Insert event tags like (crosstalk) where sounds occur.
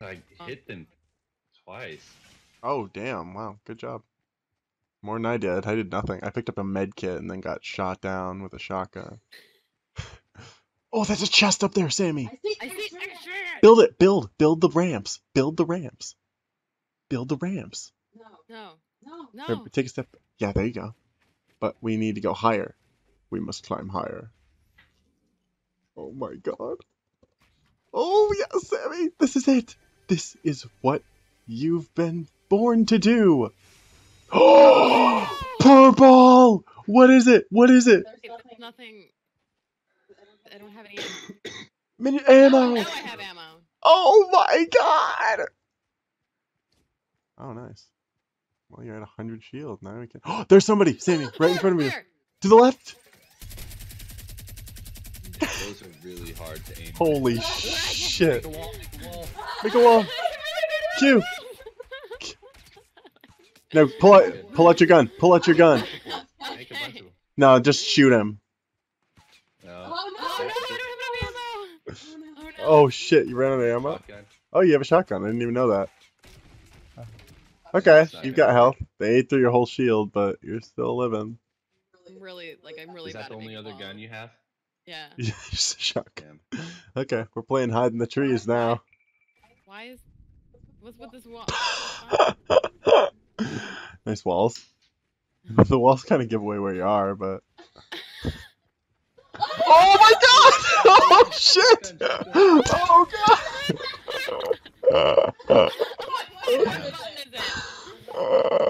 I um, hit them twice. Oh damn! Wow, good job. More than I did. I did nothing. I picked up a med kit and then got shot down with a shotgun. (laughs) oh, there's a chest up there, Sami. I see. I see. I see. Build it. Build. Build the ramps. Build the ramps. Build the ramps. No. No. No. Here, No. take a step. Yeah, there you go. But we need to go higher. We must climb higher. Oh my god. Oh yes, Sami. This is it. This is what you've been born to do. Oh, (gasps) purple. What is it? What is it? There's nothing. nothing. I don't have any ammo. (coughs) Mini Oh, ammo. now I have ammo. Oh my god. Oh nice. Well, you're at 100 shield. Now we can. Oh, (gasps) there's somebody, Sami, right in front of me. Where? To the left. Those are really hard to aim. Holy Make shit. A wall, make a wall. Make. Q. No, pull out, pull out your gun. Pull out your gun. Make a bunch of them. No, just shoot him. Oh no. Oh no, I don't have any ammo. Oh, no. Oh no. Oh shit, you ran out of ammo? Oh, you have a shotgun. I didn't even know that. Okay, you've got health. They ate through your whole shield, but you're still living. I'm really like I'm really Is bad that the only other gun you have? Yeah. (laughs) Just a shotgun. Okay, we're playing hide in the trees now. Why is what's with this wall? (laughs) nice walls. (laughs) The walls kind of give away where you are, but. (laughs) Oh my god! Oh shit! Oh god! What button is it?